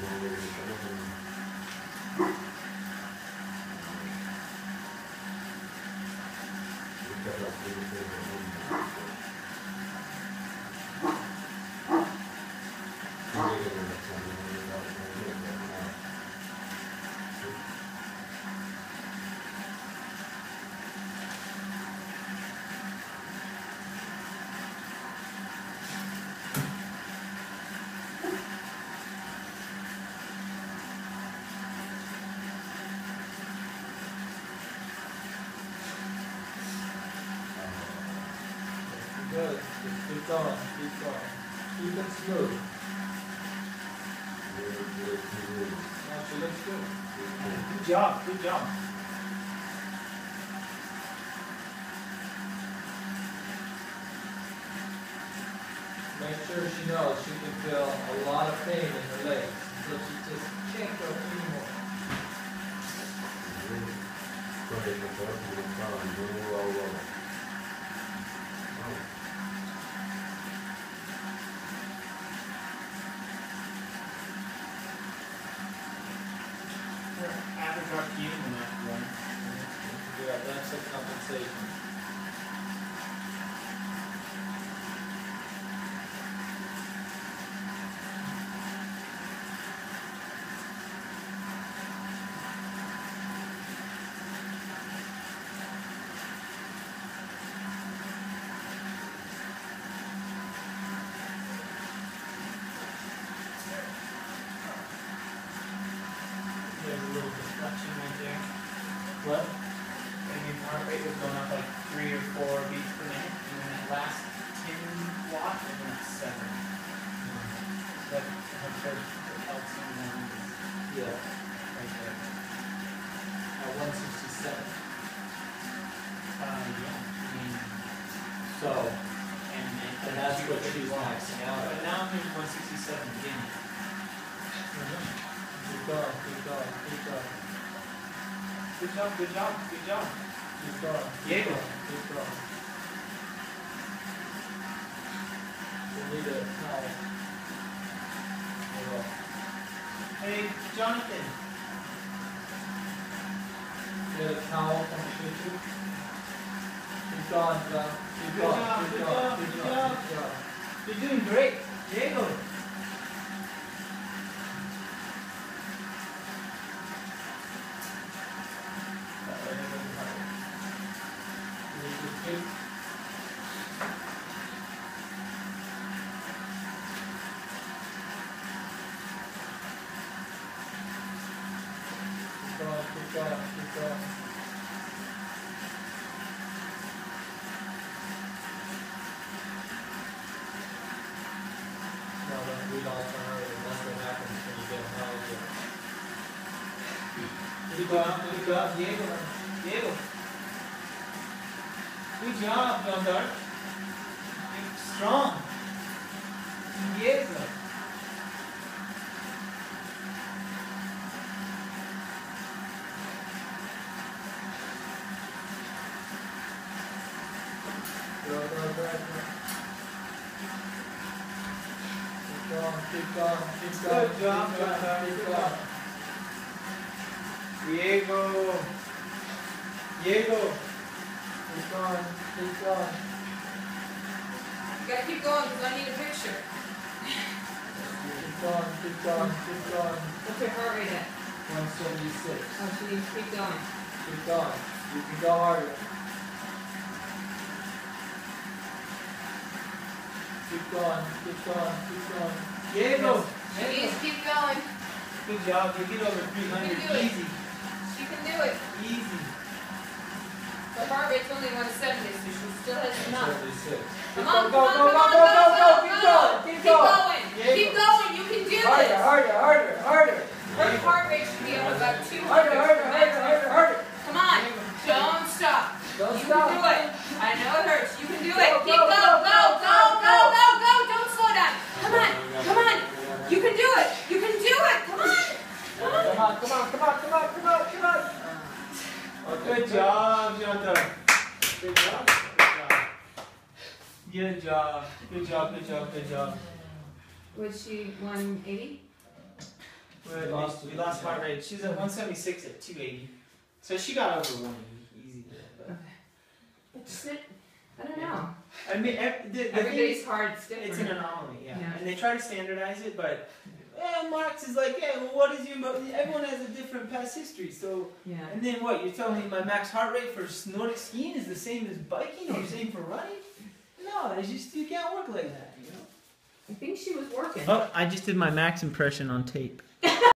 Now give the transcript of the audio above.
Gracias. Good. Keep going. Keep going. Keep it smooth. Now she looks good. Good job, good job. Make sure she knows she can feel a lot of pain in her legs. So she just can't go anymore. Your in that one. Yeah, that's a compensation. Little right there. What? And your heart rate was going up like three or four beats per minute, and then that last ten watts it went up seven. That her first LC one is Yeah, right there. at one sixty-seven. Uh, yeah, I mean, So, and, and, And that's what she's maxing out. But now I'm one sixty-seven again. keep going, keep going, keep going, Good job, good job, good job. going. keep Diego. Keep going. We need a towel. Hey, Jonathan. Get a towel from the kitchen. Keep going, John. Good job, good job, good job. You're doing great. Diego. Good job, good job, Diego. Diego. Good job, D'Arc. You're strong. Diego. Go, go. Keep going, keep going, keep going. Good job, keep going, keep going. Diego. Diego. Keep going, keep going. You gotta keep going because I need a picture. Keep going, keep going, keep going. What's your heart rate at? One seventy-six. Oh, she needs to keep going. Keep going. You can go harder. Keep going, keep going, keep going. Diego. Needs keep going. Good job. You get over 300 You can do it. easy. Do it. Easy. Her heart rate's only 170, so she still has enough. Come Go, on, go, come on, go, come go, on, go, go, go, go, keep go. going, keep Keep going. going. Diego. Keep going. You can do Harder, this. harder, harder, harder. Her heart rate should be up about two Harder, hundred. harder, harder, harder, harder. Come on, don't stop. Don't You stop. can do it. I know it hurts. You can do it. Go, Keep go, go, go, go, go, go, go, go. go, go. Don't slow down. Come on, come on. You can do it. You can do it. Come on. Come on. Come on, come on, come on, come on, come on, come on. Good job, Jonathan. Good job. Good job. Good job. Good job. Good job. Was she one eighty? We lost, we lost heart rate. She's at 176 at 280. So she got over 180 easy. But It's it. I don't know. I mean, the, the Everybody's is, heart's different. it's an anomaly, yeah. Yeah. And they try to standardize it, but eh, Marx is like, yeah, well, what is your? Mo-? Everyone has a different past history, so. yeah. And then what? You're telling me my max heart rate for Nordic skiing is the same as biking or the same for running? No, it's just you can't work like that, you know. I think she was working. Oh, I just did my max impression on tape.